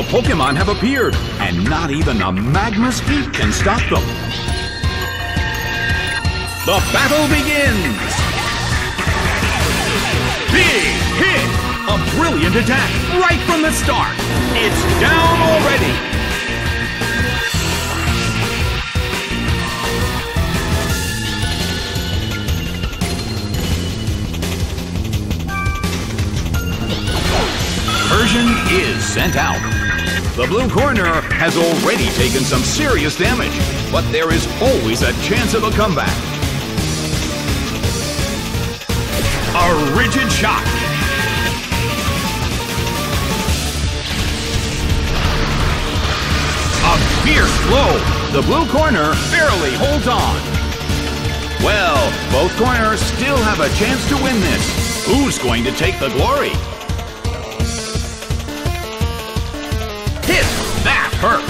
The Pokemon have appeared, and not even a Magma's heat can stop them. The battle begins! Big hit! A brilliant attack right from the start! It's down already! Persian is sent out. The blue corner has already taken some serious damage, but there is always a chance of a comeback. A rigid shot. A fierce blow. The blue corner barely holds on. Well, both corners still have a chance to win this. Who's going to take the glory? That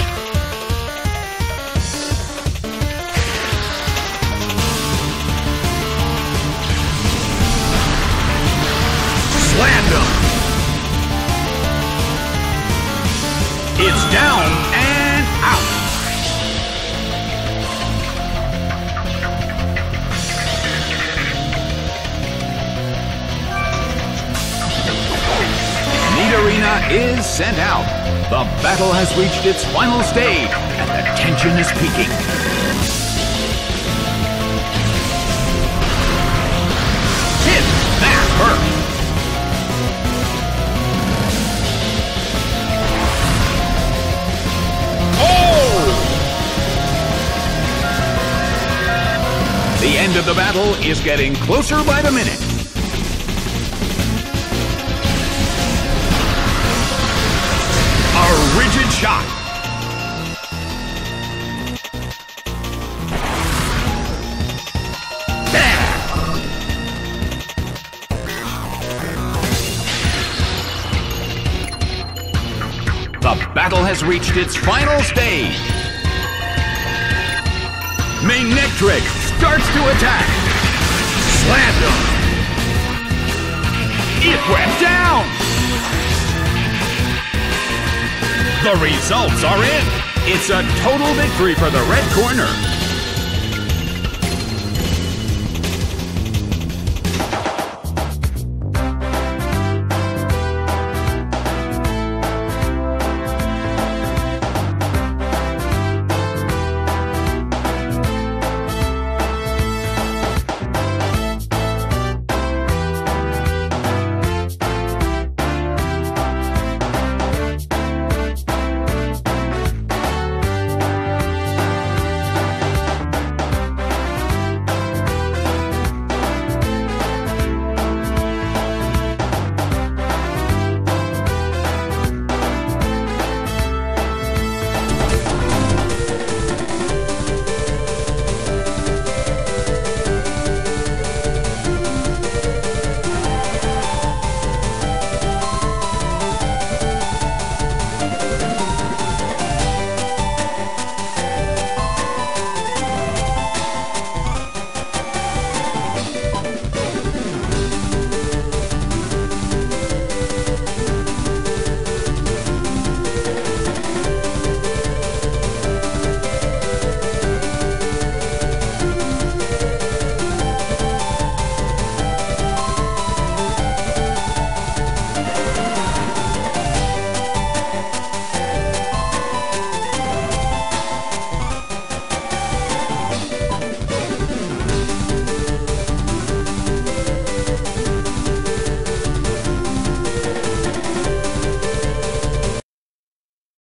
is sent out. The battle has reached its final stage, and the tension is peaking. Hit! That hurt! Oh! The end of the battle is getting closer by the minute. Rigid shot. The battle has reached its final stage. Manectric starts to attack. Slammed him. It went down. The results are in. It's a total victory for the red corner.